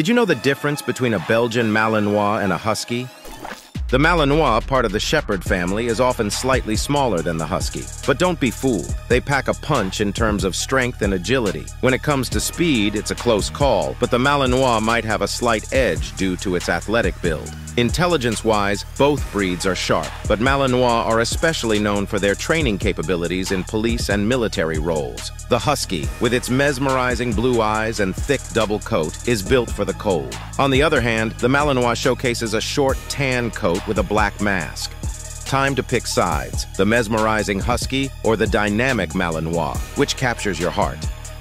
Did you know the difference between a Belgian Malinois and a Husky? The Malinois, part of the Shepherd family, is often slightly smaller than the Husky. But don't be fooled. They pack a punch in terms of strength and agility. When it comes to speed, it's a close call, but the Malinois might have a slight edge due to its athletic build. Intelligence-wise, both breeds are sharp, but Malinois are especially known for their training capabilities in police and military roles. The Husky, with its mesmerizing blue eyes and thick double coat, is built for the cold. On the other hand, the Malinois showcases a short tan coat with a black mask. Time to pick sides, the mesmerizing Husky or the dynamic Malinois, which captures your heart.